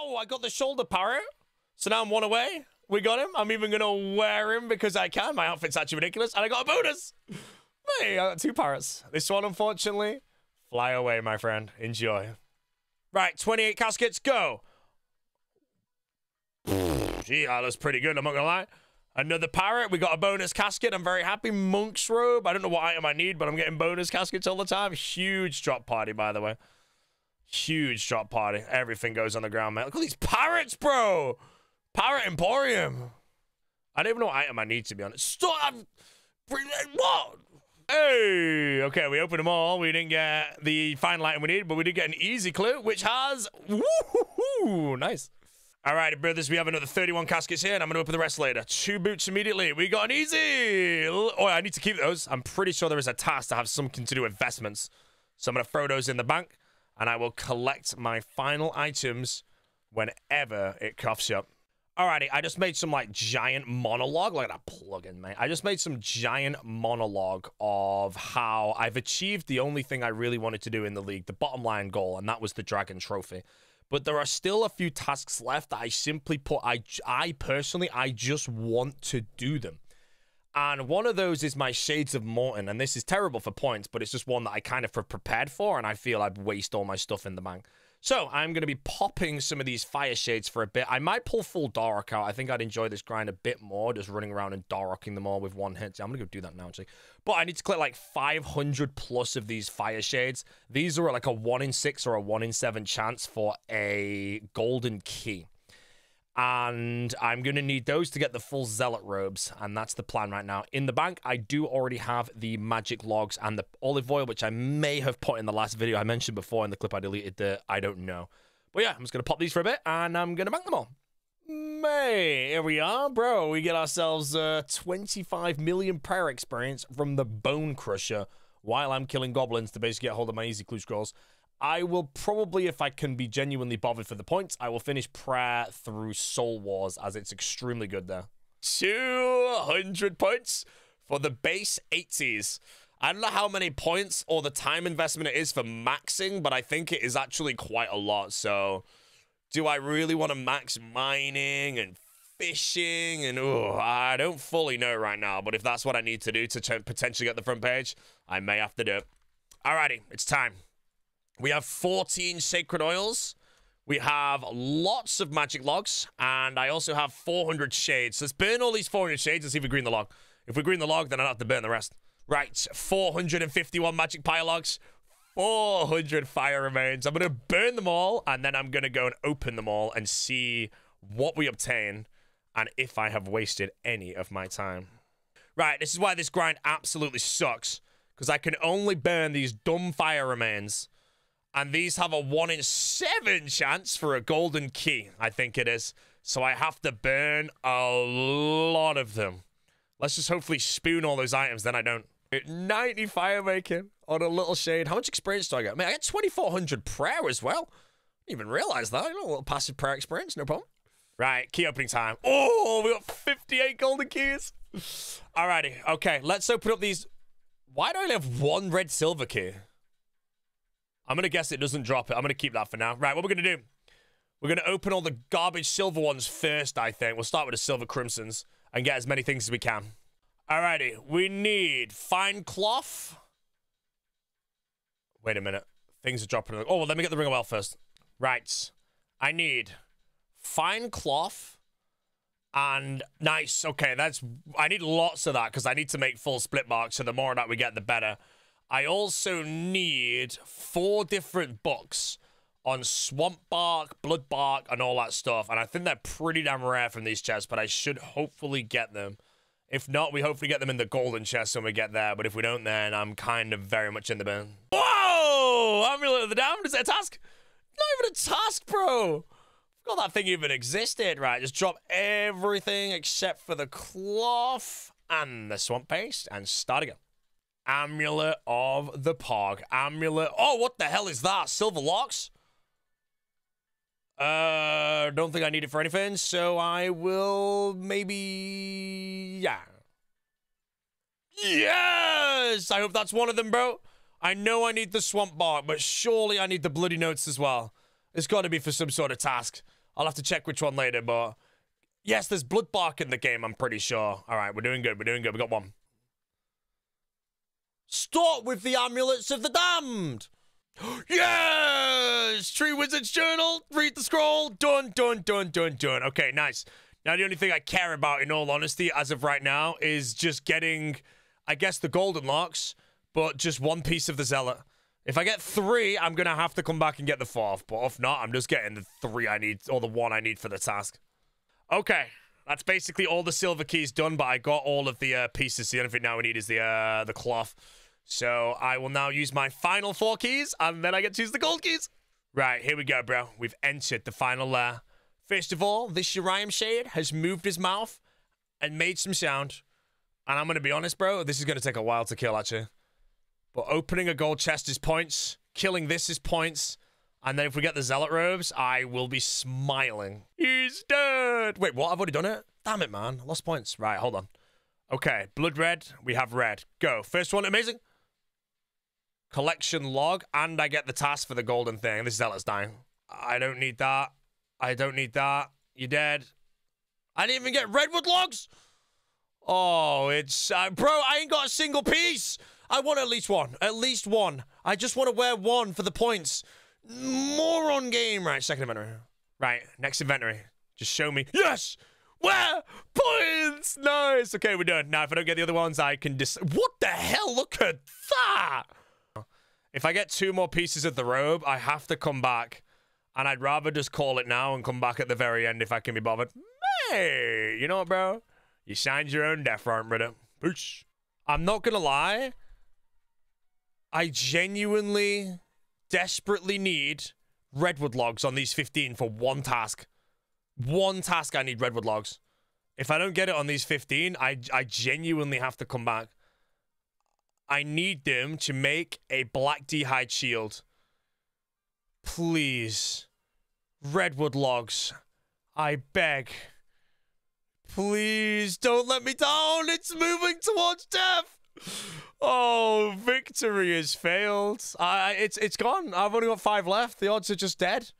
Oh, I got the shoulder parrot. So now I'm one away. We got him. I'm even going to wear him because I can. My outfit's actually ridiculous. And I got a bonus. Hey, I got two parrots. This one, unfortunately, fly away, my friend. Enjoy. Right, 28 caskets, go. Gee, that looks pretty good, I'm not going to lie. Another parrot. We got a bonus casket. I'm very happy. Monk's robe. I don't know what item I need, but I'm getting bonus caskets all the time. Huge drop party, by the way. Huge drop party. Everything goes on the ground, man. Look at these pirates, bro. Pirate Emporium. I don't even know what item I need, to be honest. Stop. What? Hey, okay, we opened them all. We didn't get the final item we needed, but we did get an easy clue, which has... Woohoo! Nice. All right, brothers, we have another 31 caskets here, and I'm going to open the rest later. Two boots immediately. We got an easy. Oh, I need to keep those. I'm pretty sure there is a task to have something to do with investments. So I'm going to throw those in the bank, and I will collect my final items whenever it coughs up. Alrighty, I just made some like giant monologue. Look at that plugin, mate. I just made some giant monologue of how I've achieved the only thing I really wanted to do in the league, the bottom line goal, and that was the Dragon Trophy but there are still a few tasks left that I simply put I I personally I just want to do them. And one of those is my Shades of Mort'ton, and this is terrible for points, but it's just one that I kind of prepared for, and I feel I'd waste all my stuff in the bank. So I'm going to be popping some of these fire shades for a bit. I might pull full Dark out. I think I'd enjoy this grind a bit more, just running around and Darking them all with one hit. So I'm going to go do that now, actually. But I need to collect like 500 plus of these fire shades. These are like a 1 in 6 or a 1 in 7 chance for a golden key and I'm going to need those to get the full zealot robes, and that's the plan right now. In the bank, I do already have the magic logs and the olive oil, which I may have put in the last video I mentioned before in the clip I deleted the I don't know. But yeah, I'm just going to pop these for a bit, and I'm going to bank them all. May, here we are, bro. We get ourselves uh, 25 million prayer experience from the Bone Crusher while I'm killing goblins to basically get hold of my easy clue scrolls. I will probably, if I can be genuinely bothered for the points, I will finish Prayer through Soul Wars as it's extremely good there. 200 points for the base 80s. I don't know how many points or the time investment it is for maxing, but I think it is actually quite a lot. So, do I really want to max mining and fishing? And oh, I don't fully know right now. But if that's what I need to do to potentially get the front page, I may have to do it. Alrighty, it's time. We have 14 sacred oils. We have lots of magic logs, and I also have 400 shades. Let's burn all these 400 shades and see if we green the log. If we green the log, then I don't have to burn the rest. Right, 451 magic pyre logs, 400 fire remains. I'm going to burn them all, and then I'm going to go and open them all and see what we obtain and if I have wasted any of my time. Right, this is why this grind absolutely sucks, because I can only burn these dumb fire remains and these have a 1 in 7 chance for a golden key, I think it is. So I have to burn a lot of them. Let's just hopefully spoon all those items, then I don't. 90 fire making on a little shade. How much experience do I get? Man, I get 2,400 prayer as well. Didn't even realize that. a little passive prayer experience, no problem. Right, key opening time. Oh, we got 58 golden keys. Alrighty, okay, let's open up these. Why do I only have one red silver key? I'm going to guess it doesn't drop it. I'm going to keep that for now. Right, what we're going to do, we're going to open all the garbage silver ones first, I think. We'll start with the silver crimsons and get as many things as we can. Alrighty, we need fine cloth. Wait a minute. Things are dropping. Oh, well, let me get the ring of wealth first. Right. I need fine cloth and nice. Okay, that's... I need lots of that because I need to make full split marks, so the more of that we get, the better. I also need four different books on swamp bark, blood bark, and all that stuff. And I think they're pretty damn rare from these chests, but I should hopefully get them. If not, we hopefully get them in the golden chest when we get there. But if we don't, then I'm kind of very much in the bin. Whoa! Amulet of the Damned? Is that a task? Not even a task, bro! Forgot that thing even existed. Right, just drop everything except for the cloth and the swamp paste and start again. Amulet of the Pog. Amulet. Oh, what the hell is that? Silver locks? Uh, don't think I need it for anything, so I will maybe... Yeah. Yes! I hope that's one of them, bro. I know I need the swamp bark, but surely I need the bloody notes as well. It's got to be for some sort of task. I'll have to check which one later, but yes, there's Blood Bark in the game, I'm pretty sure. All right, we're doing good. We're doing good. We got one. Start with the Amulets of the Damned. yes! Tree Wizard's Journal. Read the scroll. Done, done, done, done, done. Okay, nice. Now, the only thing I care about, in all honesty, as of right now, is just getting, I guess, the golden locks, but just one piece of the Zealot. If I get three, I'm going to have to come back and get the fourth. But if not, I'm just getting the three I need, or the one I need for the task. Okay. That's basically all the silver keys done, but I got all of the uh, pieces. The only thing now we need is the uh, the cloth. So I will now use my final four keys, and then I get to use the gold keys. Right, here we go, bro. We've entered the final layer. First of all, this Urium Shade has moved his mouth and made some sound. And I'm going to be honest, bro, this is going to take a while to kill, actually. But opening a gold chest is points. Killing this is points. And then if we get the Zealot robes, I will be smiling. He's dead. Wait, what? I've already done it? Damn it, man. Lost points. Right, hold on. Okay, blood red. We have red. Go. First one, amazing. Collection log. And I get the task for the golden thing. This Zealot's dying. I don't need that. I don't need that. You're dead. I didn't even get redwood logs. Oh, it's... Uh, bro, I ain't got a single piece. I want at least one. At least one. I just want to wear one for the points. More on game. Right, second inventory. Right, next inventory. Just show me. Yes! Where? Points! Nice. Okay, we're done. Now, if I don't get the other ones, I can just... What the hell? Look at that! If I get two more pieces of the robe, I have to come back. And I'd rather just call it now and come back at the very end if I can be bothered. Hey! You know what, bro? You signed your own death warrant, brother. Peace. I'm not gonna lie. I genuinely, desperately need redwood logs on these 15 for one task. One task I need redwood logs. If I don't get it on these 15, I, I genuinely have to come back. I need them to make a black d'hide shield. Please. Redwood logs. I beg. Please don't let me down. It's moving towards death. Oh, victory has failed. I, it's it's gone. I've only got five left. The odds are just dead.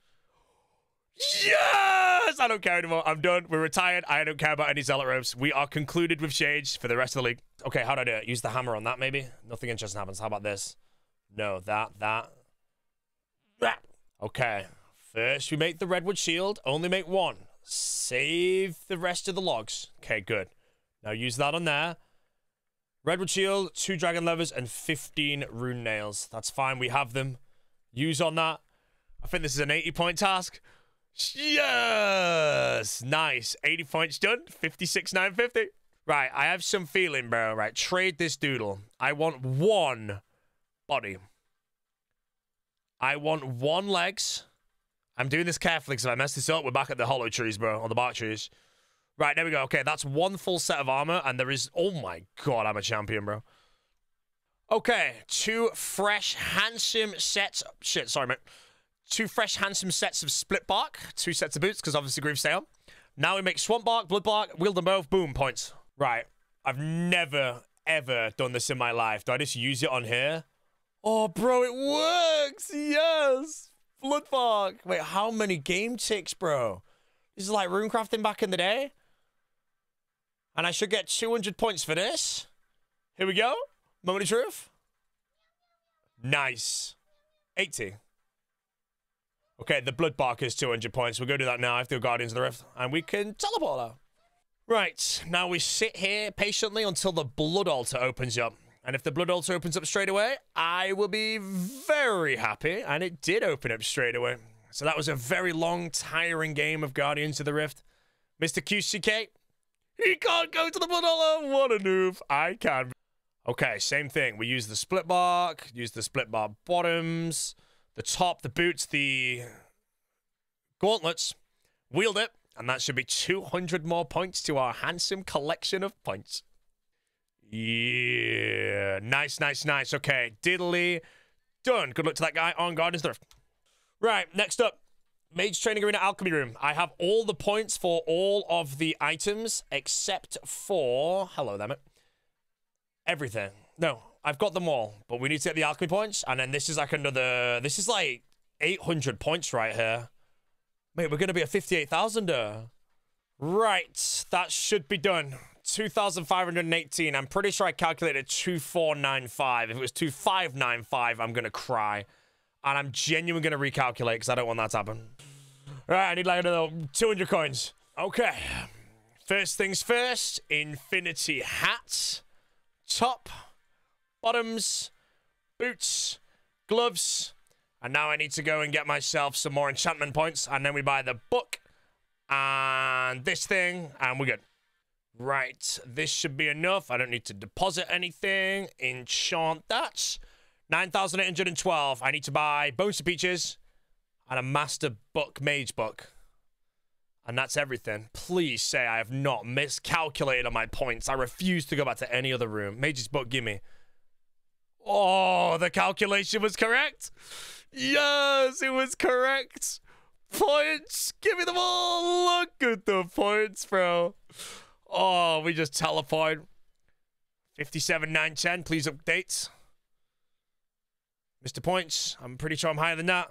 Yes! I don't care anymore. I'm done. We're retired. I don't care about any zealot robes. We are concluded with shades for the rest of the league. Okay, how do I do it? Use the hammer on that, maybe? Nothing interesting happens. How about this? No, that, that. that. Okay. First, we make the redwood shield. Only make one. Save the rest of the logs. Okay, good. Now use that on there. Redwood Shield, two Dragon Leathers, and 15 Rune Nails. That's fine. We have them. Use on that. I think this is an 80 point task. Yes! Nice. 80 points done. 56, 950. Right, I have some feeling, bro. Right, trade this doodle. I want one body. I want one legs. I'm doing this carefully because if I mess this up, we're back at the hollow trees, bro, or the bark trees. Right, there we go. Okay, that's one full set of armor, and there is... Oh my god, I'm a champion, bro. Okay, two fresh, handsome sets... Shit, sorry, mate. Two fresh, handsome sets of split bark. Two sets of boots, because obviously stay on. Now we make swamp bark, blood bark, wield them both, boom, points. Right, I've never, ever done this in my life. Do I just use it on here? Oh, bro, it works! Yes! Blood bark. Wait, how many game ticks, bro? This is like runecrafting back in the day. And I should get 200 points for this. Here we go. Moment of truth. Nice. 80. Okay, the Blood Bark is 200 points. We'll go do that now after Guardians of the Rift. And we can teleport her. Right, now we sit here patiently until the Blood Altar opens up. And if the Blood Altar opens up straight away, I will be very happy. And it did open up straight away. So that was a very long, tiring game of Guardians of the Rift. Mr. QCK, he can't go to the Blood What a noob. I can. Okay, same thing. We use the split bark, use the split bar bottoms, the top, the boots, the gauntlets, wield it, and that should be 200 more points to our handsome collection of points. Yeah, nice, nice, nice. Okay, diddly, done. Good luck to that guy on Guardians Thrift. Right, next up, Mage Training Arena Alchemy Room. I have all the points for all of the items except for... Hello, damn it. Everything. No, I've got them all. But we need to get the alchemy points. And then this is like another... This is like 800 points right here. Mate, we're going to be a 58,000er. Right, that should be done. 2,518. I'm pretty sure I calculated 2,495. If it was 2,595, I'm going to cry. And I'm genuinely going to recalculate because I don't want that to happen. Right, I need like another 200 coins. Okay. First things first, infinity hats, top, bottoms, boots, gloves, and now I need to go and get myself some more enchantment points, and then we buy the book and this thing, and we're good. Right, this should be enough. I don't need to deposit anything. Enchant that. 9,812. I need to buy Bones to Peaches and a Master Book Mage Book. And that's everything. Please say I have not miscalculated on my points. I refuse to go back to any other room. Mage's Book, gimme. Oh, the calculation was correct. Yes, it was correct. Points. Give me them all. Look at the points, bro. Oh, we just teleport. 57, 9, 10. Please update. Mr. Points. I'm pretty sure I'm higher than that.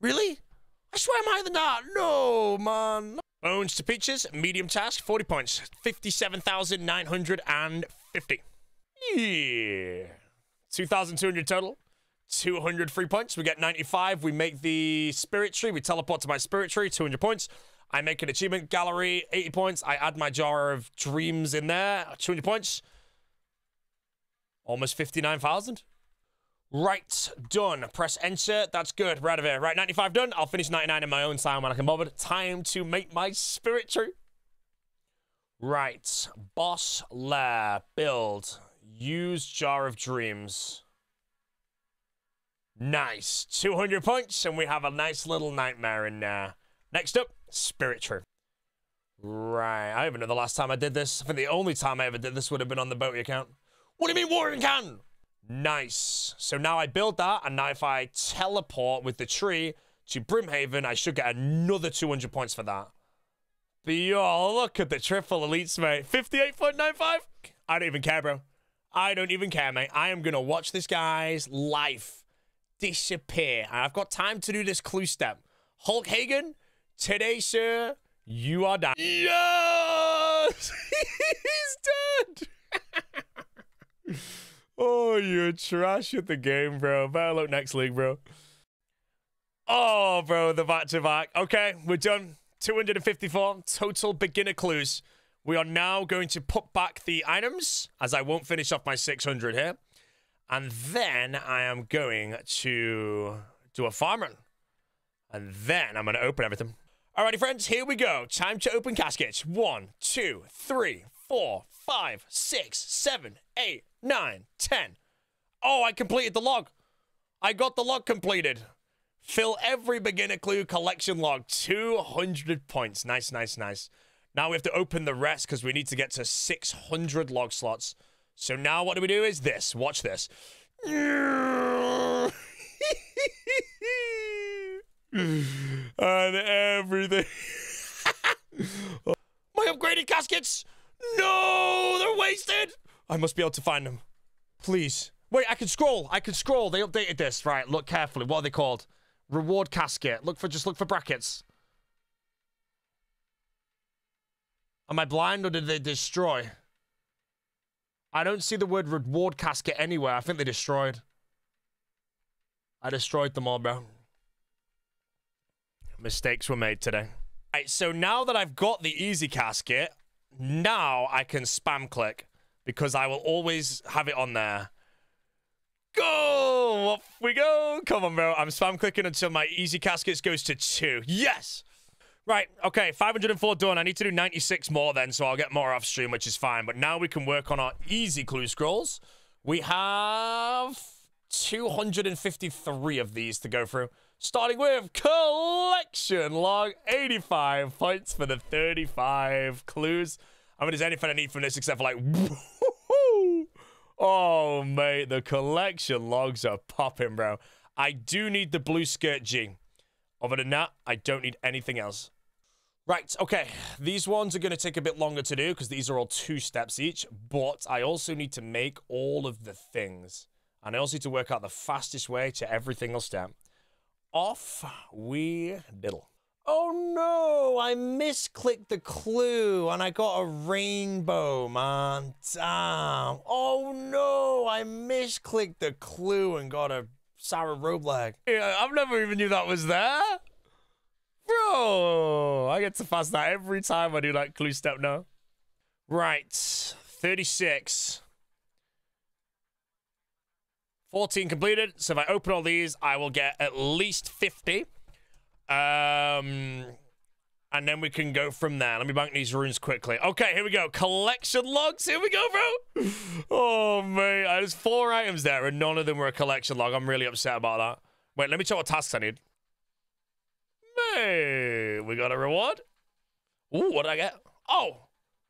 Really? I swear I'm higher than that. No, man. Bones to Peaches. Medium task. 40 points. 57,950. Yeah. 2,200 total. 200 free points. We get 95. We make the spirit tree. We teleport to my spirit tree. 200 points. I make an achievement gallery. 80 points. I add my jar of dreams in there. 200 points. Almost 59,000. Right, done. Press enter. That's good. Right of here. Right, 95 done. I'll finish 99 in my own time when I can bother. Time to make my spirit tree. Right. Boss lair. Build. Use jar of dreams. Nice. 200 points, and we have a nice little nightmare in there. Next up, Spirit Tree. Right. I even know the last time I did this. I think the only time I ever did this would have been on the boaty account. What do you mean watering can? Nice. So now I build that, and now if I teleport with the tree to Brimhaven, I should get another 200 points for that. But yo, look at the triple elites, mate. 58.95? I don't even care, bro. I don't even care, mate. I am going to watch this guy's life disappear. And I've got time to do this clue step. Hulk Hagen, today, sir, you are done. Yes! He's dead! oh, you're trash at the game, bro. Better look next league, bro. Oh, bro, the back to back. Okay, we're done. 254 total beginner clues. We are now going to put back the items, as I won't finish off my 600 here. And then I am going to do a farm run. And then I'm going to open everything. Alrighty, friends, here we go. Time to open caskets. One, two, three, four, five, six, seven, eight, nine, ten. Oh, I completed the log. I got the log completed. Fill every beginner clue collection log. 200 points. Nice, nice, nice. Now we have to open the rest because we need to get to 600 log slots. So now what do we do is this. Watch this. and everything. My upgraded caskets! No! They're wasted! I must be able to find them. Please. Wait, I can scroll. I can scroll. They updated this. Right, look carefully. What are they called? Reward casket. Look for just look for brackets. Am I blind or did they destroy? I don't see the word reward casket anywhere. I think they destroyed. I destroyed them all, bro. Mistakes were made today. Right, so now that I've got the easy casket, now I can spam click because I will always have it on there. Go! Off we go. Come on, bro. I'm spam clicking until my easy caskets goes to two. Yes! Right, okay, 504 done. I need to do 96 more then, so I'll get more off stream, which is fine. But now we can work on our easy clue scrolls. We have 253 of these to go through. Starting with collection log 85 points for the 35 clues. I mean, there's anything I need from this except for like, oh, mate, the collection logs are popping, bro. I do need the blue skirt G. Other than that, I don't need anything else. Right, okay. These ones are going to take a bit longer to do because these are all two steps each, but I also need to make all of the things. And I also need to work out the fastest way to every single step. Off we diddle. Oh no, I misclicked the clue and I got a rainbow, man. Damn. Oh no, I misclicked the clue and got a Sarah Roeblag. Yeah, I've never even knew that was there. Bro, I get to pass that every time I do that clue step now. Right, 36. 14 completed. So if I open all these, I will get at least 50. Um, and then we can go from there. Let me bank these runes quickly. Okay, here we go. Collection logs. Here we go, bro. Oh, man. There's four items there, and none of them were a collection log. I'm really upset about that. Wait, let me check what tasks I need. Hey, we got a reward. Ooh, what did I get? Oh,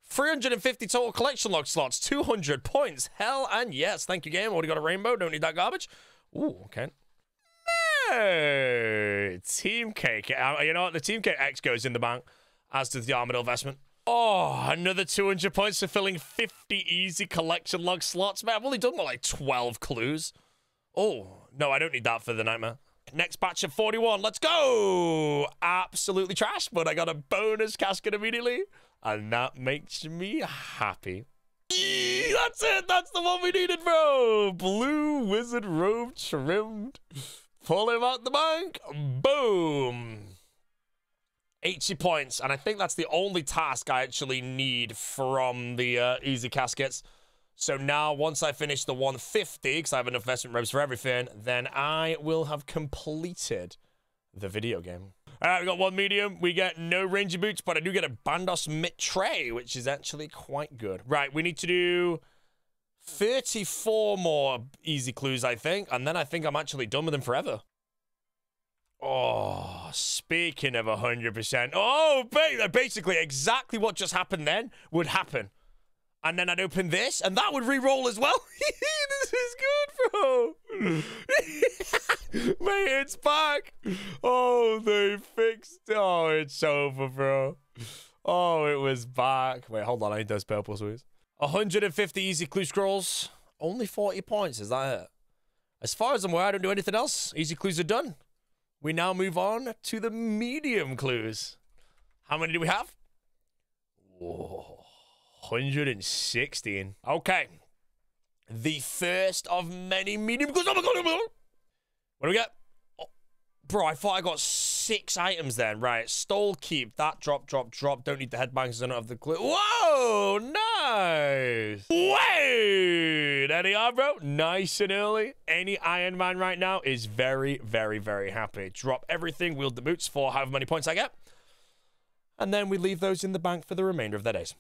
350 total collection log slots, 200 points. Hell and yes. Thank you, game. Already got a rainbow. Don't need that garbage. Ooh, okay. Hey, Team Cape. Uh, you know what? The Team Cape X goes in the bank, as does the Armadyl investment. Oh, another 200 points for filling 50 easy collection log slots. Man, I've only done like 12 clues. Oh, no, I don't need that for the nightmare. Next batch of 41. Let's go. Absolutely trash, but I got a bonus casket immediately. And that makes me happy. That's it. That's the one we needed, bro. Blue wizard robe trimmed. Pull him out the bank. Boom. 80 points. And I think that's the only task I actually need from the uh, easy caskets. So now, once I finish the 150, because I have enough investment robes for everything, then I will have completed the video game. All right, we got one medium. We get no ranger boots, but I do get a Bandos Mitre, which is actually quite good. Right, we need to do 34 more easy clues, I think, and then I think I'm actually done with them forever. Oh, speaking of 100%. Oh, basically exactly what just happened then would happen and then I'd open this, and that would re-roll as well. this is good, bro. Mate, it's back. Oh, they fixed. Oh, it's over, bro. Oh, it was back. Wait, hold on. I need those purple sweets. 150 easy clue scrolls. Only 40 points. Is that it? As far as I'm aware, I don't do anything else. Easy clues are done. We now move on to the medium clues. How many do we have? Whoa. 116. Okay. The first of many medium clues. Oh my god! Oh what do we get? Bro, I thought I got six items then. Right. Stole keep. That drop, drop, drop. Don't need the headbangs. I don't have the clue. Whoa! Nice! Wait! Are, bro? Nice and early. Any Iron Man right now is very, very, very happy. Drop everything. Wield the boots for however many points I get. And then we leave those in the bank for the remainder of their days.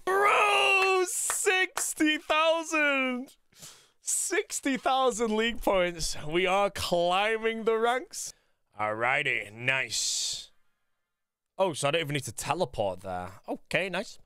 60,000! 60,000 league points. We are climbing the ranks. Alrighty, nice. Oh, so I don't even need to teleport there. Okay, nice.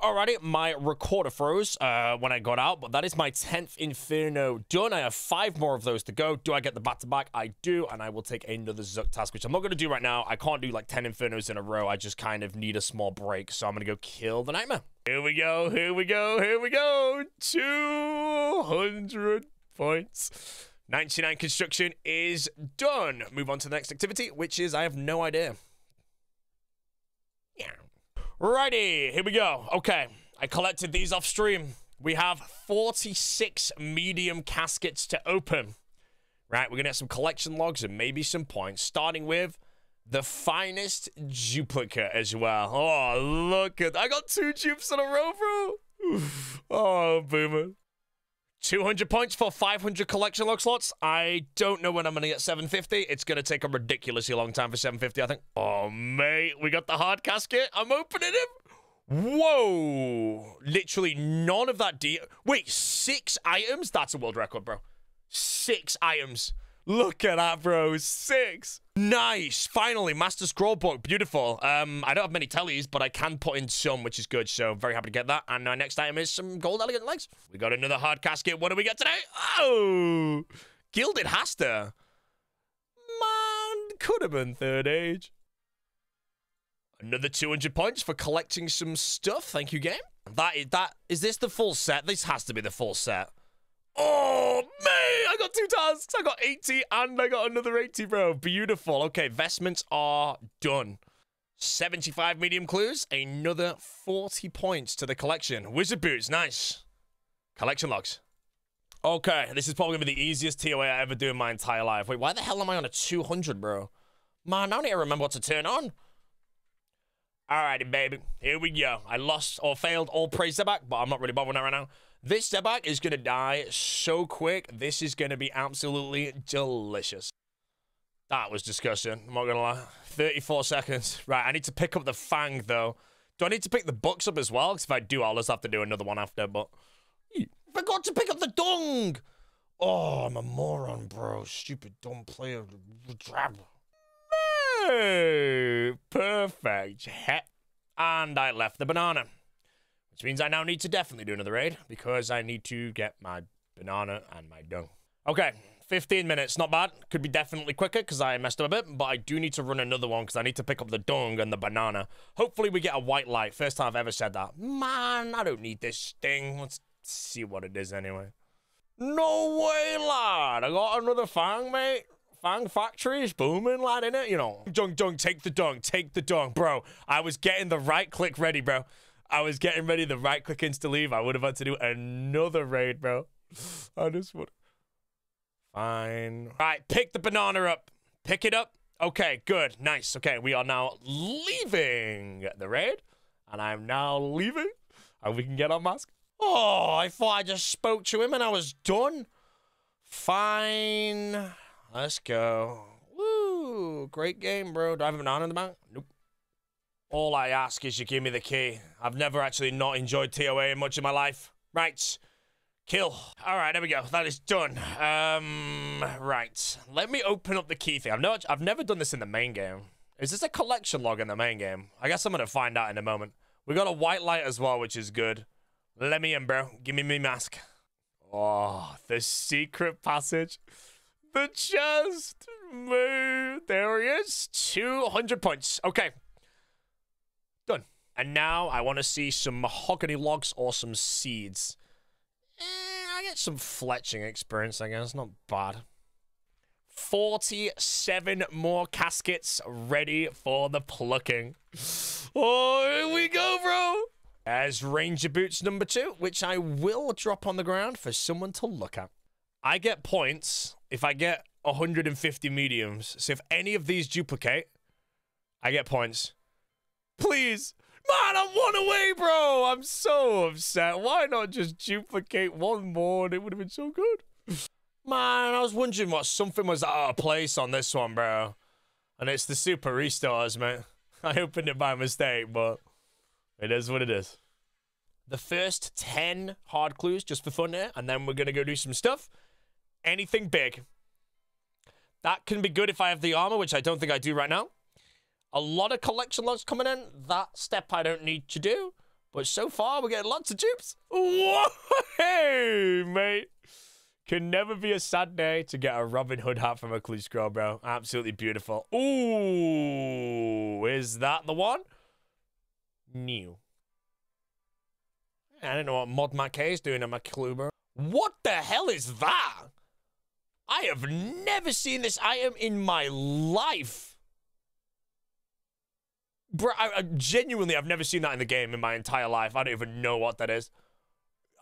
Alrighty, my recorder froze uh, when I got out, but that is my 10th Inferno done. I have five more of those to go. Do I get the back-to-back? I do, and I will take another Zuk task, which I'm not going to do right now. I can't do like 10 Infernos in a row. I just kind of need a small break, so I'm going to go kill the Nightmare. Here we go, here we go, here we go. 200 points. 99 construction is done. Move on to the next activity, which is I have no idea. Yeah. Righty, here we go. Okay, I collected these off stream. We have 46 medium caskets to open. Right, we're going to get some collection logs and maybe some points, starting with the finest duplicate as well. Oh, look at I got two dupes in a row, bro. Oh, boomer. 200 points for 500 collection log slots. I don't know when I'm going to get 750. It's going to take a ridiculously long time for 750, I think. Oh, mate. We got the hard casket. I'm opening him. Whoa. Literally none of that D. Wait, six items? That's a world record, bro. Six items. Look at that, bro. Six. Nice. Finally, Master Scroll Book. Beautiful. Um, I don't have many tellies, but I can put in some, which is good. So very happy to get that. And our next item is some gold elegant legs. We got another hard casket. What do we get today? Oh, Gilded Hasta. Man, could have been third age. Another 200 points for collecting some stuff. Thank you, game. That is, that, is this the full set? This has to be the full set. Oh, man, I got two tasks. I got 80 and I got another 80, bro. Beautiful. Okay, vestments are done. 75 medium clues, another 40 points to the collection. Wizard boots, nice. Collection logs. Okay, this is probably gonna be the easiest TOA I ever do in my entire life. Wait, why the hell am I on a 200, bro? Man, I don't even remember what to turn on. Alrighty, baby. Here we go. I lost or failed all praise back, but I'm not really bothering that right now. This Zebak is gonna die so quick. This is gonna be absolutely delicious. That was disgusting. I'm not gonna lie. 34 seconds. Right, I need to pick up the Fang, though. Do I need to pick the books up as well? Because if I do, I'll just have to do another one after, but... Forgot to pick up the dung! Oh, I'm a moron, bro. Stupid dumb player. Hey, perfect. And I left the banana. Which means I now need to definitely do another raid because I need to get my banana and my dung. Okay, 15 minutes, not bad. Could be definitely quicker because I messed up a bit, but I do need to run another one because I need to pick up the dung and the banana. Hopefully we get a white light. First time I've ever said that. Man, I don't need this thing. Let's see what it is anyway. No way, lad. I got another fang, mate. Fang factory is booming, lad, in it. You know, dung, dung, take the dung, take the dung, bro. I was getting the right click ready, bro. I was getting ready the right click insta leave. I would have had to do another raid, bro. I just would. Fine. All right, pick the banana up. Pick it up. Okay, good, nice. Okay, we are now leaving the raid, and I'm now leaving, and we can get our mask. Oh, I thought I just spoke to him and I was done. Fine. Let's go. Woo. Great game, bro. Do I have an on in the bank? Nope. All I ask is you give me the key. I've never actually not enjoyed TOA much in my life. Right. Kill. All right, there we go. That is done. Um, right. Let me open up the key thing. I've, I've never done this in the main game. Is this a collection log in the main game? I guess I'm going to find out in a moment. We got a white light as well, which is good. Let me in, bro. Give me my mask. Oh, the secret passage. The chest. There he is. 200 points. Okay. Done. And now I want to see some mahogany logs or some seeds. Eh, I get some fletching experience, I guess. Not bad. 47 more caskets ready for the plucking. Oh, here we go, bro as Ranger Boots number two, which I will drop on the ground for someone to look at. I get points if I get 150 mediums. So if any of these duplicate, I get points. Please. Man, I'm one away, bro. I'm so upset. Why not just duplicate one more? And It would have been so good. Man, I was wondering what something was out of place on this one, bro. And it's the super restores, mate. I opened it by mistake, but it is what it is. The first 10 hard clues just for fun here, and then we're going to go do some stuff. Anything big. That can be good if I have the armor, which I don't think I do right now. A lot of collection logs coming in. That step I don't need to do. But so far, we're getting lots of dupes. Whoa, hey, mate. Can never be a sad day to get a Robin Hood hat from a clue scroll, bro. Absolutely beautiful. Ooh, is that the one? new. I don't know what Mod Mat K is doing on my clue, bro. What the hell is that? I have never seen this item in my life. Bro, I, I, genuinely, I've never seen that in the game in my entire life. I don't even know what that is.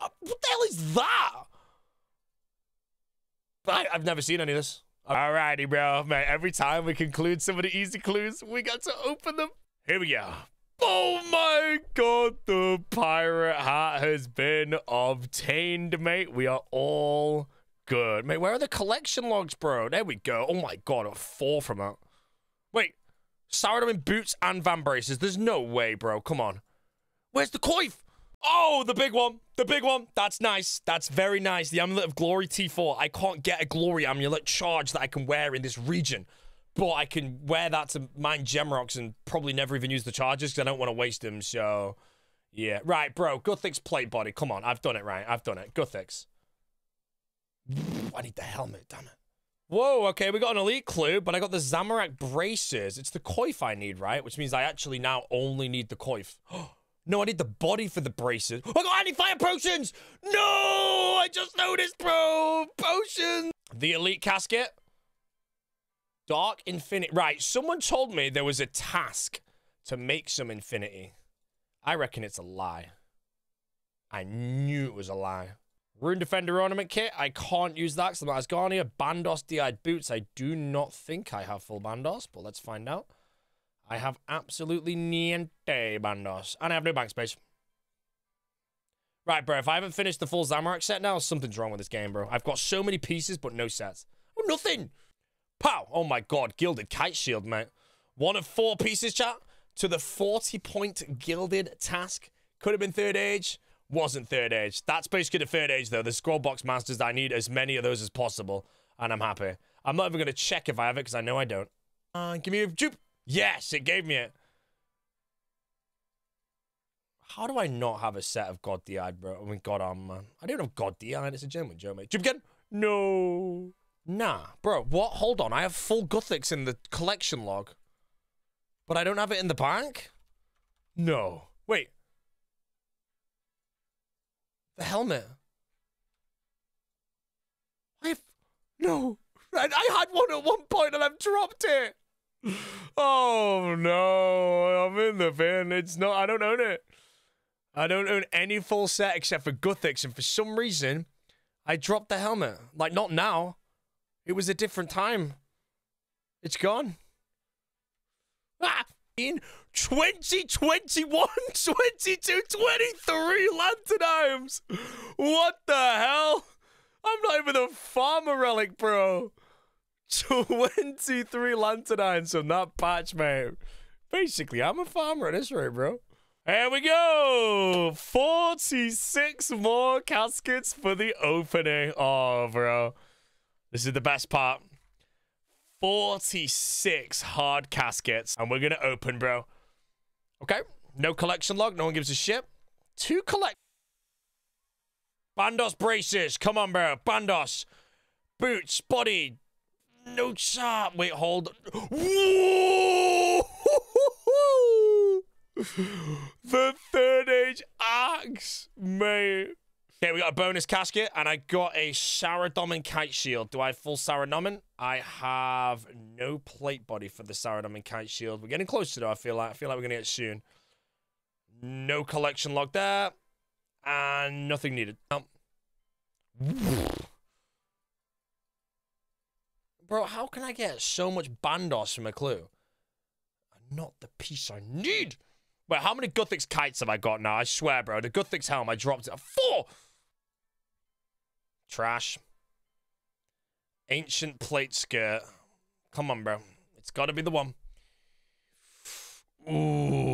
Uh, what the hell is that? I, I've never seen any of this. Alrighty, bro. Man, every time we conclude some of the easy clues, we got to open them. Here we go. Oh my god, the pirate hat has been obtained, mate. We are all good. Mate, where are the collection logs, bro? There we go. Oh my god, a four from that. Wait, Saradomin boots and vambraces. There's no way, bro. Come on. Where's the coif? Oh, the big one. The big one. That's nice. That's very nice. The Amulet of Glory T4. I can't get a Glory Amulet charge that I can wear in this region but I can wear that to mine Gemrocks and probably never even use the charges because I don't want to waste them. So, yeah. Right, bro. Guthix plate body. Come on. I've done it, right? I've done it. Guthix. I need the helmet. Damn it. Whoa, okay, we got an elite clue, but I got the Zamorak braces. It's the coif I need, right? Which means I actually now only need the coif. no, I need the body for the braces. I got anti-fire potions! No! I just noticed, bro! Potions! The elite casket. Dark Infinity. Right, someone told me there was a task to make some infinity. I reckon it's a lie. I knew it was a lie. Rune Defender Ornament Kit. I can't use that because I'm not Asgarnia. Bandos D'hide Boots. I do not think I have full Bandos, but let's find out. I have absolutely niente Bandos. And I have no bank space. Right, bro. If I haven't finished the full Zamorak set now, something's wrong with this game, bro. I've got so many pieces, but no sets. Oh, nothing. Pow. Oh, my God. Gilded Kite Shield, mate. One of four pieces, chat, to the 40-point Gilded task. Could have been third age wasn't third age. That's basically the third age, though. The scroll box masters, I need as many of those as possible, and I'm happy. I'm not even going to check if I have it, because I know I don't. Uh, give me a jupe. Yes, it gave me it. How do I not have a set of God D'hide, bro? I mean, God Arm, man. I don't have God D'hide. It's a genuine joke, mate. Jupe again? No. Nah, bro. What? Hold on. I have full Guthix in the collection log. But I don't have it in the bank? No. Wait. The helmet. I have... No. I, I had one at one point and I've dropped it. Oh, no. I'm in the bin. It's not... I don't own it. I don't own any full set except for Guthix. And for some reason, I dropped the helmet. Like, not now. It was a different time. It's gone. Ah! In 2021, 22, 23 Lantadyme's. What the hell? I'm not even a farmer relic, bro. 23 Lantadymes from that patch, mate. Basically, I'm a farmer at this rate, bro. Here we go. 46 more caskets for the opening. Oh, bro. This is the best part. 46 hard caskets. And we're going to open, bro. Okay. No collection log. No one gives a shit. Two collect. Bandos braces. Come on, bro. Bandos. Boots. Body. No shot. Wait, hold. The third age axe, mate. Okay, we got a bonus casket, and I got a Saradomin Kite Shield. Do I have full Saradomin? I have no plate body for the Saradomin Kite Shield. We're getting close to it, I feel like. I feel like we're going to get soon. No collection log there. And nothing needed. Um, Bro, how can I get so much Bandos from a clue? Not the piece I need. Wait, how many Guthix kites have I got now? I swear, bro. The Guthix helm, I dropped it. Four! Trash. Ancient plate skirt. Come on, bro. It's got to be the one. Ooh.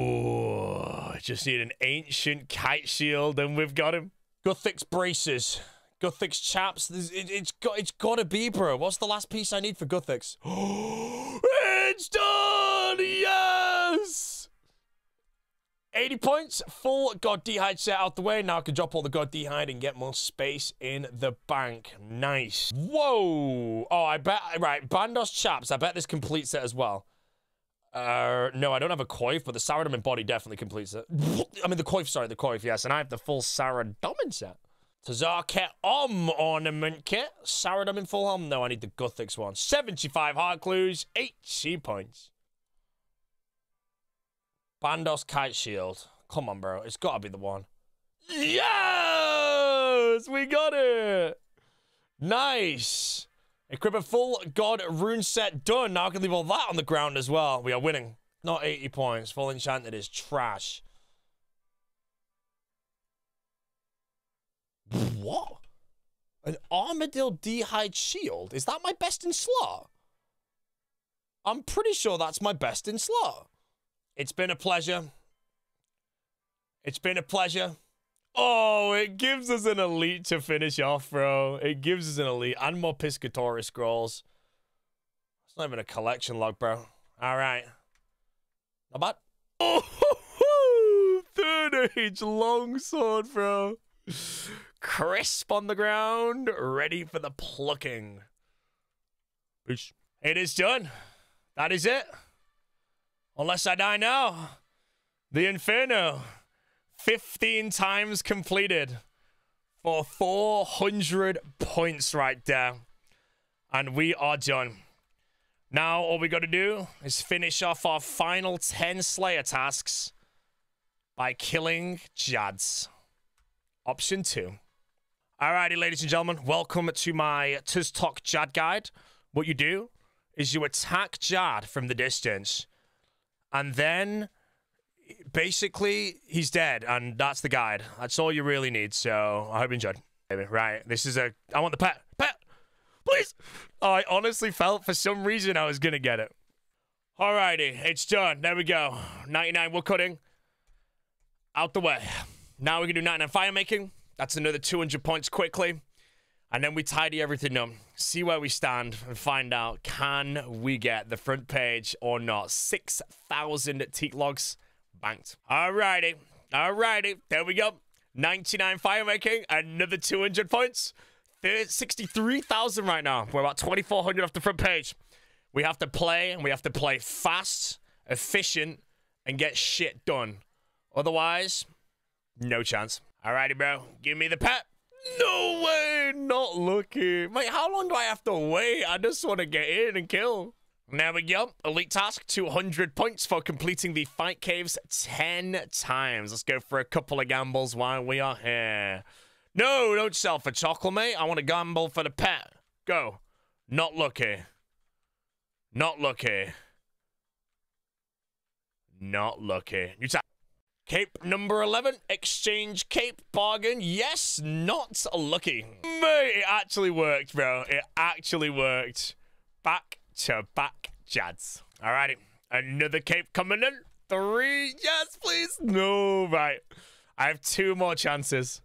Just need an ancient kite shield, and we've got him. Guthix braces. Guthix chaps. It, has got, it's got to be, bro. What's the last piece I need for Guthix? it's done! Yes! 80 points, full God D'hide set out the way. Now I can drop all the God D'hide and get more space in the bank. Nice. Whoa. Oh, I bet, right, Bandos Chaps, I bet this completes it as well. Uh, no, I don't have a Coif, but the Saradomin body definitely completes it. I mean, the Coif, sorry, the Coif, yes. And I have the full Saradomin set. Tazarket Om Ornament Kit. Saradomin full Om. No, I need the Guthix one. 75 hard clues, 80 points. Bandos Kite Shield. Come on, bro. It's got to be the one. Yes! We got it! Nice! Equip a full God rune set done. Now I can leave all that on the ground as well. We are winning. Not 80 points. Full enchanted is trash. What? An Armadyl D'hide shield? Is that my best in slot? I'm pretty sure that's my best in slot. It's been a pleasure. It's been a pleasure. Oh, it gives us an elite to finish off, bro. It gives us an elite and more Piscatoris scrolls. It's not even a collection log, bro. All right. Not bad. Oh, third age longsword, bro. Crisp on the ground, ready for the plucking. It is done. That is it. Unless I die now. The Inferno. 15 times completed for 400 points right there. And we are done. Now, all we got to do is finish off our final 10 Slayer tasks by killing Jads. Option two. Alrighty, ladies and gentlemen, welcome to my TzTok Jad guide. What you do is you attack Jad from the distance, and then basically he's dead, and that's the guide. That's all you really need. So I hope you enjoyed. Right, this is a. I want the pet. Pet, please. I honestly felt for some reason I was gonna get it. Alrighty, it's done. There we go. 99 wood cutting. Out the way. Now we can do 99 fire making. That's another 200 points quickly. And then we tidy everything up, see where we stand, and find out can we get the front page or not. 6,000 teak logs banked. Alrighty, alrighty, there we go. 99 firemaking, another 200 points. 63,000 right now. We're about 2,400 off the front page. We have to play, and we have to play fast, efficient, and get shit done. Otherwise, no chance. Alrighty, bro. Give me the pet. No way. Not lucky. Mate, how long do I have to wait? I just want to get in and kill. There we go. Elite task, 200 points for completing the fight caves 10 times. Let's go for a couple of gambles while we are here. No, don't sell for chocolate, mate. I want to gamble for the pet. Go. Not lucky. Not lucky. Not lucky. You Cape number 11, exchange cape bargain. Yes, not lucky. Mate, it actually worked, bro. It actually worked. Back to back Jads. Alrighty, another cape coming in. Three, yes, please. No, right. I have two more chances.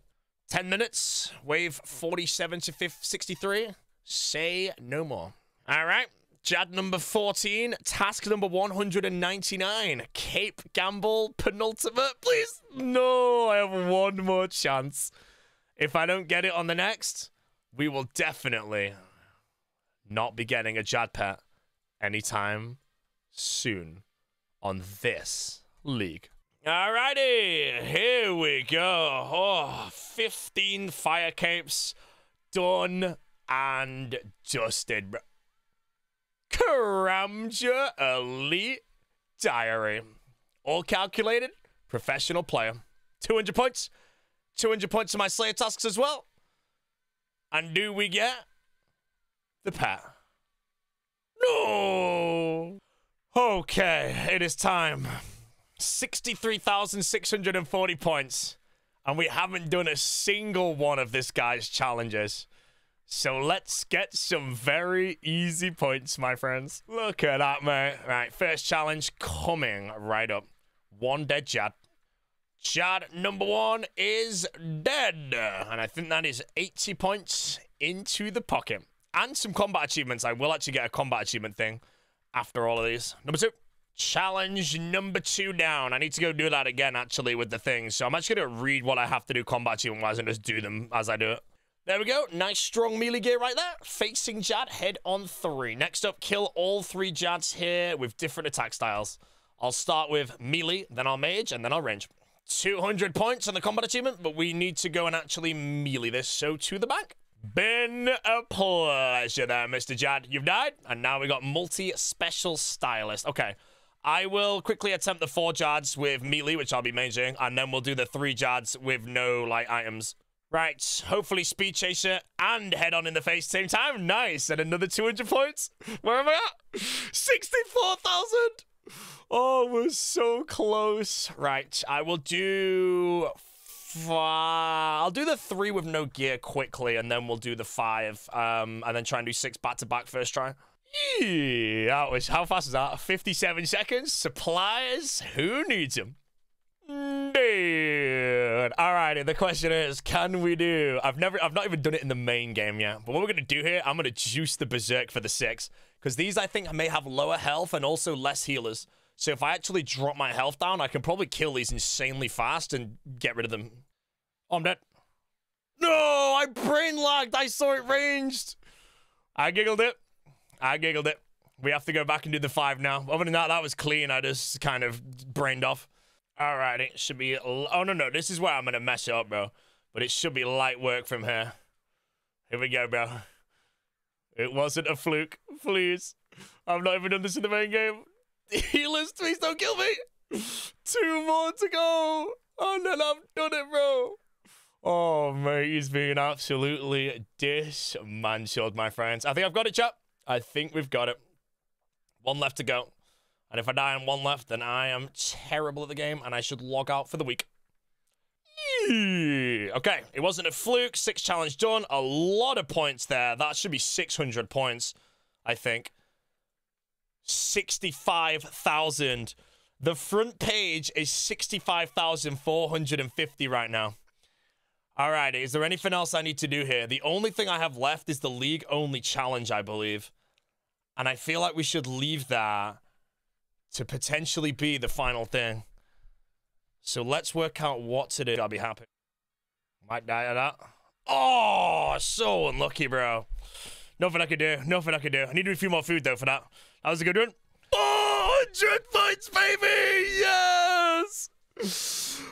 10 minutes, wave 47 to 63. Say no more. All right. Jad number 14, task number 199, Cape Gamble penultimate. Please, no, I have one more chance. If I don't get it on the next, we will definitely not be getting a Jad pet anytime soon on this league. Alrighty, here we go. Oh, 15 fire capes done and dusted. Karamja Elite Diary. All calculated, professional player. 200 points. 200 points to my Slayer tasks as well. And do we get the pat? No! Okay, it is time. 63,640 points. And we haven't done a single one of this guy's challenges. So let's get some very easy points, my friends. Look at that, mate. Right, first challenge coming right up. One dead Jad. Jad number one is dead. And I think that is 80 points into the pocket. And some combat achievements. I will actually get a combat achievement thing after all of these. Number two. Challenge number two down. I need to go do that again, actually, with the things. So I'm actually going to read what I have to do combat achievement-wise and just do them as I do it. There we go. Nice strong melee gear right there. Facing Jad, head on three. Next up, kill all three Jads here with different attack styles. I'll start with melee, then I'll mage, and then I'll range. 200 points on the combat achievement, but we need to go and actually melee this, so to the back. Been a pleasure there, Mr. Jad. You've died, and now we got multi-special stylist. Okay, I will quickly attempt the four Jads with melee, which I'll be maging, and then we'll do the three Jads with no, like, items. Right, hopefully Speed Chaser and Head On in the face same time. Nice. And another 200 points. Where am I at? 64,000. Oh, we're so close. Right, I will do... I'll do the three with no gear quickly, and then we'll do the five, um, and then try and do six back-to-back -back first try. Yeah, that was, how fast is that? 57 seconds. Supplies, who needs them? Dude. Alrighty, the question is, can we do... I've never... I've not even done it in the main game yet. But what we're going to do here, I'm going to juice the Berserk for the six. Because these, I think, may have lower health and also less healers. So if I actually drop my health down, I can probably kill these insanely fast and get rid of them. Oh, I'm dead. No, I brain locked. I saw it ranged. I giggled it. I giggled it. We have to go back and do the five now. Other than that, that was clean. I just kind of brained off. All right, it should be... Oh, no, no. This is where I'm going to mess up, bro. But it should be light work from here. Here we go, bro. It wasn't a fluke. Please. I've not even done this in the main game. Healers, please don't kill me. Two more to go. Oh no, I've done it, bro. Oh, mate, he's being absolutely dismantled, my friends. I think I've got it, chap. I think we've got it. One left to go. And if I die on one left, then I am terrible at the game and I should log out for the week. Okay, it wasn't a fluke. Six challenge done. A lot of points there. That should be 600 points, I think. 65,000. The front page is 65,450 right now. All right, is there anything else I need to do here? The only thing I have left is the league only challenge, I believe. And I feel like we should leave that to potentially be the final thing. So let's work out what to do. I'll be happy. Might die of that. Oh, so unlucky, bro. Nothing I could do. Nothing I could do. I need a few more food, though, for that. That was a good one. Oh, 100 points, baby! Yes!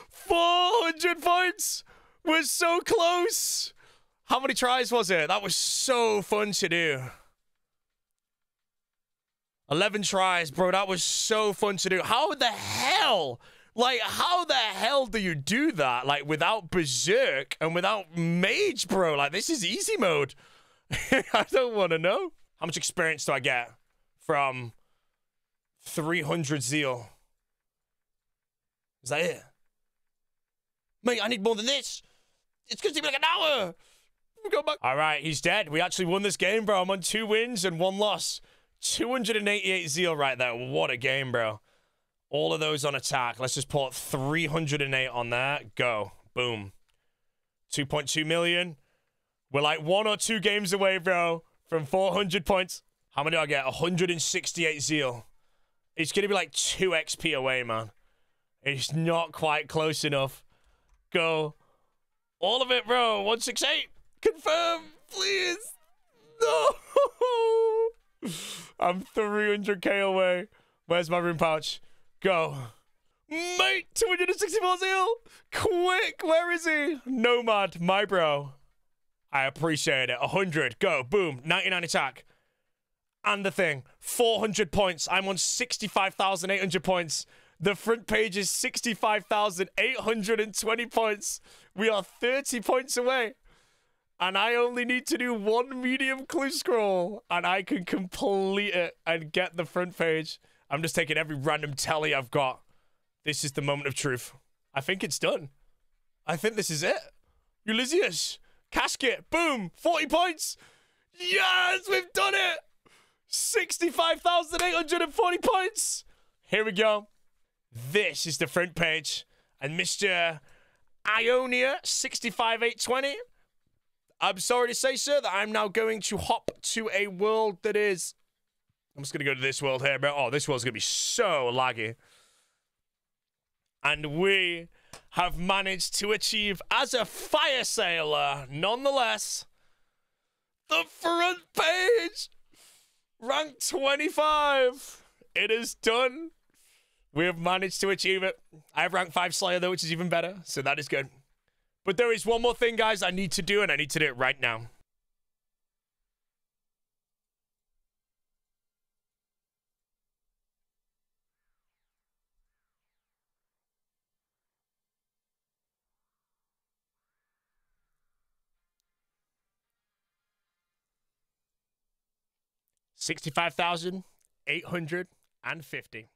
400 points! We're so close! How many tries was it? That was so fun to do. 11 tries, bro. That was so fun to do. How the hell? Like, how the hell do you do that? Like, without Berserk and without Mage, bro? Like, this is easy mode. I don't want to know. How much experience do I get from 300 Zeal? Is that it? Mate, I need more than this. It's going to take me like an hour. All right, he's dead. We actually won this game, bro. I'm on two wins and one loss. 288 zeal right there. What a game, bro. All of those on attack. Let's just put 308 on that. Go. Boom. 2.2 million. We're like one or two games away, bro, from 400 points. How many do I get? 168 zeal. It's going to be like 2 XP away, man. It's not quite close enough. Go. All of it, bro. 168. Confirm, please. No. I'm 300k away. Where's my rune pouch? Go. Mate, 264 zeal. Quick, where is he? Nomad, my bro. I appreciate it. 100. Go. Boom. 99 attack. And the thing. 400 points. I'm on 65,800 points. The front page is 65,820 points. We are 30 points away and I only need to do one medium clue scroll, and I can complete it and get the front page. I'm just taking every random tally I've got. This is the moment of truth. I think it's done. I think this is it. Ulysses, casket, boom, 40 points. Yes, we've done it. 65,840 points. Here we go. This is the front page. And Mr. Ionia, 65,820 I'm sorry to say, sir, that I'm now going to hop to a world that is. I'm just going to go to this world here, bro. Oh, this world's going to be so laggy. And we have managed to achieve, as a fire sailor, nonetheless, the front page. Rank 25. It is done. We have managed to achieve it. I have rank 5 Slayer, though, which is even better. So that is good. But there is one more thing, guys, I need to do, and I need to do it right now. Sixty-five thousand eight hundred and fifty.